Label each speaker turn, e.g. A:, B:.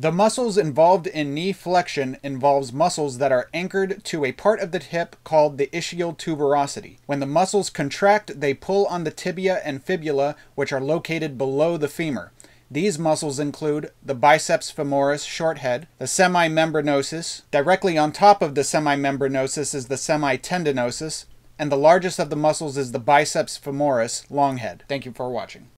A: The muscles involved in knee flexion involves muscles that are anchored to a part of the hip called the ischial tuberosity. When the muscles contract, they pull on the tibia and fibula, which are located below the femur. These muscles include the biceps femoris short head, the semimembranosus. Directly on top of the semimembranosus is the semitendinosus, and the largest of the muscles is the biceps femoris long head. Thank you for watching.